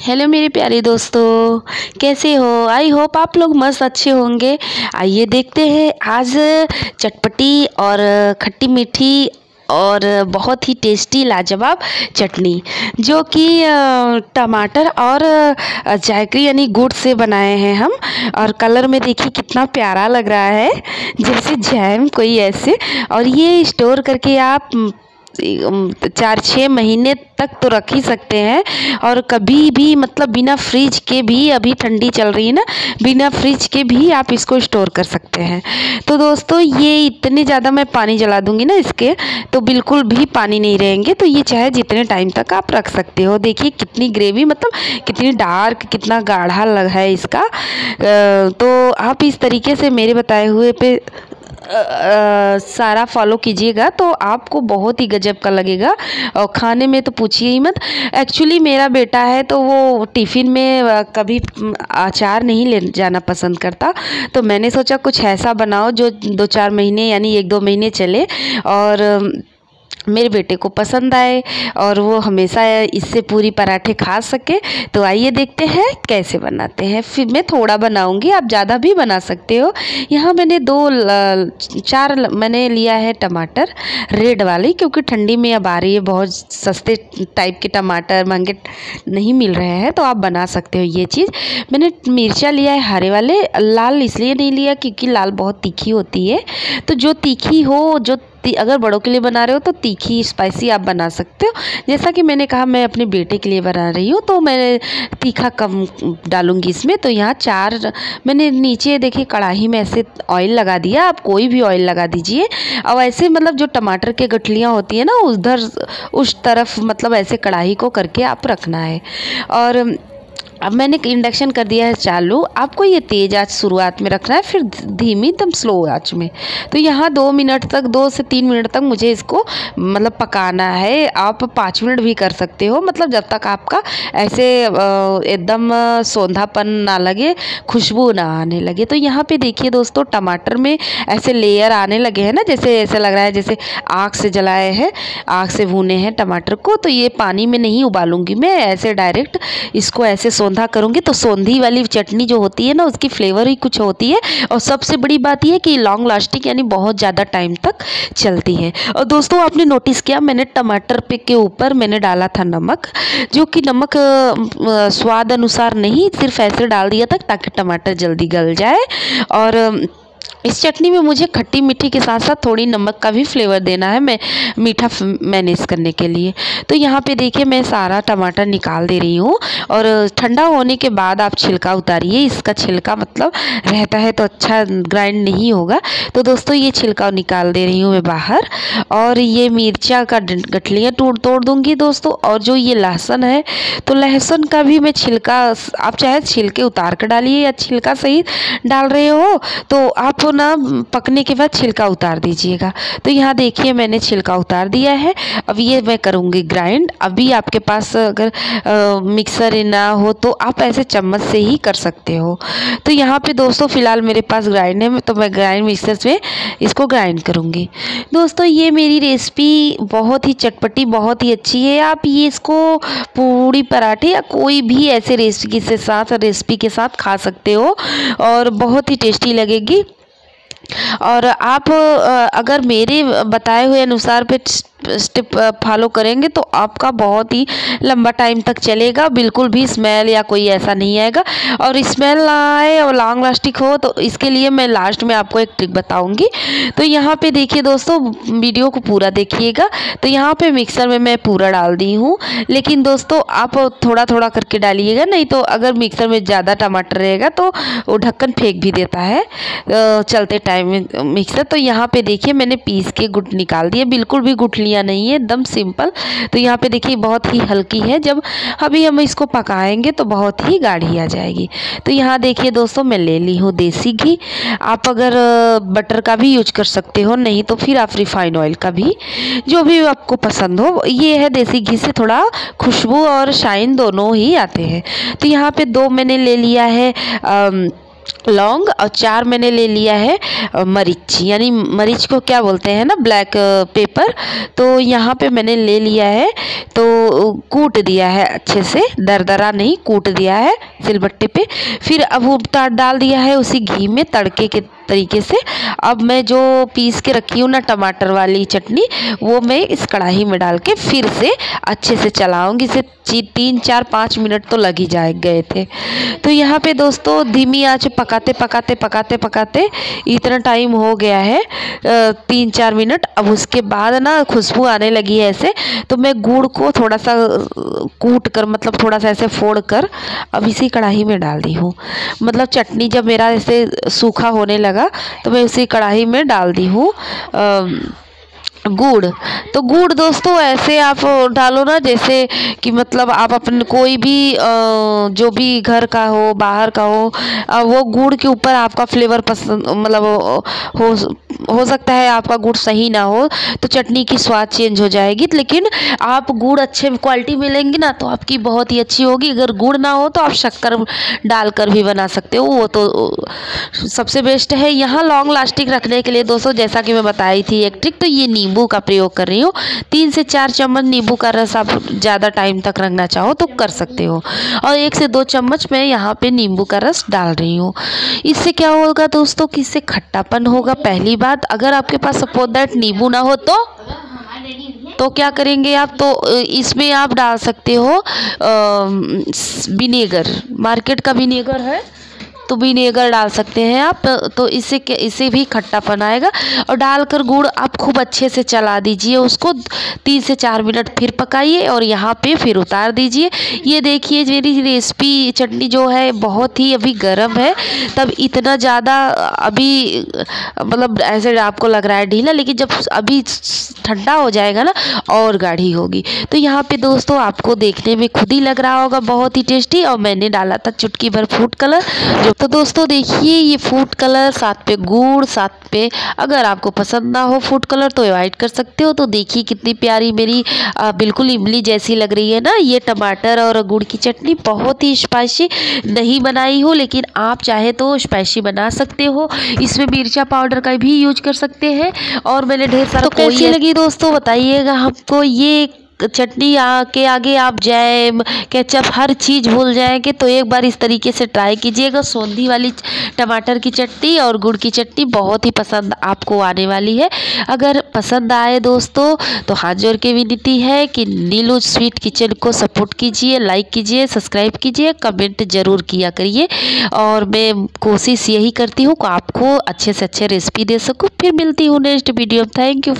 Hello मेरे प्यारे दोस्तों। कैसे हो? आई होप आप लोग मस्त अच्छे होंगे। आइए देखते हैं आज चटपटी और खट्टी मीठी और बहुत ही टेस्टी लाजवाब चटनी, जो कि टमाटर और जायकरी यानी गुड़ से बनाए हैं हम। और कलर में देखिए कितना प्यारा लग रहा है। जैसे जैम कोई ऐसे। और ये स्टोर करके आप चार छः महीने तक तो रख ही सकते हैं। और कभी भी मतलब बिना फ्रिज के भी अभी ठंडी चल रही है ना, बिना फ्रिज के भी आप इसको स्टोर कर सकते हैं। तो दोस्तों, ये इतने ज़्यादा मैं पानी जला दूँगी ना इसके तो बिल्कुल भी पानी नहीं रहेंगे। तो ये चाहे जितने टाइम तक आप रख सकते हो। देखिए कितनी ग्रेवी मतलब कितनी डार्क, कितना गाढ़ा लग है इसका। तो आप इस तरीके से मेरे बताए हुए पे सारा फॉलो कीजिएगा तो आपको बहुत ही गजब का लगेगा। और खाने में तो पूछिए ही मत। एक्चुअली मेरा बेटा है तो वो टिफ़िन में कभी अचार नहीं ले जाना पसंद करता। तो मैंने सोचा कुछ ऐसा बनाओ जो दो चार महीने, यानी एक दो महीने चले। और मेरे बेटे को पसंद आए और वो हमेशा इससे पूरी पराठे खा सके। तो आइए देखते हैं कैसे बनाते हैं। फिर मैं थोड़ा बनाऊँगी, आप ज़्यादा भी बना सकते हो। यहाँ मैंने दो चार मैंने लिया है टमाटर, रेड वाले, क्योंकि ठंडी में अब आ रही है, बहुत सस्ते टाइप के टमाटर, महँगे नहीं मिल रहे हैं तो आप बना सकते हो ये चीज़। मैंने मिर्चा लिया है हरे वाले, लाल इसलिए नहीं लिया क्योंकि लाल बहुत तीखी होती है। तो जो तीखी हो, जो अगर बड़ों के लिए बना रहे हो तो तीखी स्पाइसी आप बना सकते हो। जैसा कि मैंने कहा, मैं अपने बेटे के लिए बना रही हूँ तो मैं तीखा कम डालूँगी इसमें। तो यहाँ चार, मैंने नीचे देखिए, कढ़ाई में ऐसे ऑयल लगा दिया। आप कोई भी ऑयल लगा दीजिए। और ऐसे मतलब जो टमाटर के गठलियाँ होती है ना, उधर, उस तरफ़ मतलब ऐसे कढ़ाई को करके आप रखना है। और अब मैंने इंडक्शन कर दिया है चालू। आपको ये तेज़ आँच शुरुआत में रखना है, फिर धीमी एकदम स्लो आँच में। तो यहाँ दो मिनट तक, दो से तीन मिनट तक मुझे इसको मतलब पकाना है। आप पाँच मिनट भी कर सकते हो मतलब जब तक आपका ऐसे एकदम सौंधापन ना लगे, खुशबू ना आने लगे। तो यहाँ पे देखिए दोस्तों, टमाटर में ऐसे लेयर आने लगे हैं ना, जैसे ऐसा लग रहा है जैसे आग से जलाए हैं, आग से भूने हैं टमाटर को। तो ये पानी में नहीं उबालूँगी मैं, ऐसे डायरेक्ट इसको ऐसे सौंधा करूँगी तो सौंधी वाली चटनी जो होती है ना, उसकी फ्लेवर ही कुछ होती है। और सबसे बड़ी बात यह कि लॉन्ग लास्टिंग यानी बहुत ज़्यादा टाइम तक चलती है। और दोस्तों, आपने नोटिस किया, मैंने टमाटर पे के ऊपर मैंने डाला था नमक, जो कि नमक स्वाद अनुसार नहीं, सिर्फ़ ऐसे डाल दिया था ताकि टमाटर जल्दी गल जाए। और इस चटनी में मुझे खट्टी मीठी के साथ साथ थोड़ी नमक का भी फ्लेवर देना है मैं, मीठा मैनेज करने के लिए। तो यहाँ पे देखिए मैं सारा टमाटर निकाल दे रही हूँ और ठंडा होने के बाद आप छिलका उतारिए। इसका छिलका मतलब रहता है तो अच्छा ग्राइंड नहीं होगा। तो दोस्तों ये छिलका निकाल दे रही हूँ मैं बाहर और ये मिर्चा का गठलियाँ टूट तोड़ दूँगी दोस्तों और जो ये लहसुन है तो लहसुन का भी मैं छिलका, आप चाहे छिलके उतार कर डालिए या छिलका सही डाल रहे हो तो आप ना पकने के बाद छिलका उतार दीजिएगा। तो यहाँ देखिए मैंने छिलका उतार दिया है। अब ये मैं करूँगी ग्राइंड अभी आपके पास अगर आ, मिक्सर ना हो तो आप ऐसे चम्मच से ही कर सकते हो। तो यहाँ पे दोस्तों फ़िलहाल मेरे पास ग्राइंड है। तो मैं ग्राइंड मिक्सर से इसको ग्राइंड करूँगी। दोस्तों ये मेरी रेसिपी बहुत ही चटपटी बहुत ही अच्छी है। आप ये इसको पूड़ी पराठे या कोई भी ऐसे रेसिपी के साथ रेसिपी के साथ खा सकते हो और बहुत ही टेस्टी लगेगी। और आप अगर मेरे बताए हुए अनुसार पे स्टेप फॉलो करेंगे तो आपका बहुत ही लंबा टाइम तक चलेगा। बिल्कुल भी स्मेल या कोई ऐसा नहीं आएगा। और स्मेल ना आए और लॉन्ग लास्टिक हो तो इसके लिए मैं लास्ट में आपको एक ट्रिक बताऊँगी। तो यहाँ पे देखिए दोस्तों वीडियो को पूरा देखिएगा। तो यहाँ पे मिक्सर में मैं पूरा डाल दी हूँ। लेकिन दोस्तों, आप थोड़ा थोड़ा करके डालिएगा, नहीं तो अगर मिक्सर में ज़्यादा टमाटर रहेगा तो वो ढक्कन फेंक भी देता है। चलते टाइम मिक्सर तो यहाँ पर देखिए, मैंने पीस के गुट निकाल दिया बिल्कुल भी गुठली लिया नहीं है, एकदम सिंपल तो यहाँ पे देखिए, बहुत ही हल्की है। जब अभी हम इसको पकाएँगे तो बहुत ही गाढ़ी आ जाएगी। तो यहाँ देखिए दोस्तों, मैं ले ली हूँ देसी घी। आप अगर बटर का भी यूज़ कर सकते हो, नहीं तो फिर आप रिफाइन ऑयल का भी, जो भी आपको पसंद हो। ये है देसी घी से थोड़ा खुशबू और शाइन दोनों ही आते हैं। तो यहाँ पे दो मैंने ले लिया है लौंग और चार मैंने ले लिया है मरीच। यानी मरीच को क्या बोलते हैं ना, ब्लैक पेपर। तो यहाँ पे मैंने ले लिया है। तो कूट दिया है अच्छे से, दरदरा नहीं, कूट दिया है सिलबट्टे पे। फिर अब वो डाल दिया है उसी घी में तड़के के तरीके से। अब मैं जो पीस के रखी हूँ ना टमाटर वाली चटनी, वो मैं इस कढ़ाई में डाल के फिर से अच्छे से चलाऊँगी। इसे तीन, चार, पाँच मिनट तो लग ही जाए, गए थे। तो यहाँ पे दोस्तों धीमी आँच पकाते पकाते पकाते पकाते इतना टाइम हो गया है तीन, चार मिनट। अब उसके बाद ना खुशबू आने लगी है ऐसे। तो मैं गुड़ को थोड़ा सा कूट कर मतलब थोड़ा सा ऐसे फोड़ कर अब इसी कढ़ाई में डाल दी हूँ। मतलब चटनी जब मेरा ऐसे सूखा होने लगा लगा तो मैं उसी कढ़ाई में डाल दी हूँ। गुड़। तो गुड़ दोस्तों, ऐसे आप डालो ना, जैसे कि मतलब आप अपने कोई भी जो भी घर का हो, बाहर का हो वो गुड़ के ऊपर आपका फ्लेवर पसंद मतलब हो हो सकता है आपका गुड़ सही ना हो तो चटनी की स्वाद चेंज हो जाएगी। लेकिन आप गुड़ अच्छे क्वालिटी में लेंगे ना तो आपकी बहुत ही अच्छी होगी। अगर गुड़ ना हो तो आप शक्कर डालकर भी बना सकते हो। वो तो सबसे बेस्ट है। यहाँ लॉन्ग लास्टिक रखने के लिए दोस्तों, जैसा कि मैं बताई थी एक ट्रिक तो ये नींबू का प्रयोग कर रही हूँ। तीन से चार चम्मच नींबू का रस आप ज़्यादा टाइम तक रखना चाहो तो कर सकते हो। और एक से दो चम्मच मैं यहाँ पे नींबू का रस डाल रही हूँ। इससे क्या होगा दोस्तों कि इससे खट्टापन होगा, पहली बात। अगर आपके पास सपोज़ दैट नींबू ना हो तो? तो क्या करेंगे आप? तो इसमें आप डाल सकते हो विनेगर। मार्केट का विनेगर है। तो विनेगर डाल सकते हैं आप तो इससे इसे भी खट्टापन आएगा। और डालकर गुड़ आप खूब अच्छे से चला दीजिए उसको, तीन से चार मिनट फिर पकाइए और यहाँ पे फिर उतार दीजिए। ये देखिए मेरी रेसिपी चटनी जो है, बहुत ही अभी गर्म है, तब इतना ज़्यादा अभी मतलब ऐसे आपको लग रहा है ढीला, लेकिन जब अभी ठंडा हो जाएगा ना, और गाढ़ी होगी। तो यहाँ पे दोस्तों आपको देखने में खुद ही लग रहा होगा, बहुत ही टेस्टी, और मैंने डाला था चुटकी भर फ़ूड कलर, जो तो दोस्तों देखिए ये फ़ूड कलर साथ पे गुड़ साथ पे अगर आपको पसंद ना हो फ़ूड कलर तो अवॉइड कर सकते हो। तो देखिए कितनी प्यारी मेरी आ, बिल्कुल इमली जैसी लग रही है ना। ये टमाटर और गुड़ की चटनी बहुत ही स्पाइसी नहीं बनाई हो लेकिन आप चाहे तो स्पाइसी बना सकते हो। इसमें मिर्चा पाउडर का भी यूज़ कर सकते हैं। और मैंने ढेर सारा तो कैसी लगी दोस्तों? बताइएगा हमको। ये चटनी के आगे आप जैम केचप हर चीज़ भूल जाएँगे तो एक बार इस तरीके से ट्राई कीजिएगा। सौंधी वाली टमाटर की चटनी और गुड़ की चटनी बहुत ही पसंद आपको आने वाली है। अगर पसंद आए दोस्तों तो हाथ जोड़ के विनती है कि नीलू स्वीट किचन को सपोर्ट कीजिए लाइक कीजिए सब्सक्राइब कीजिए कमेंट ज़रूर किया करिए। और मैं कोशिश यही करती हूँ आपको अच्छे से अच्छे रेसिपी दे सकूँ। फिर मिलती हूँ नेक्स्ट वीडियो थैंक यू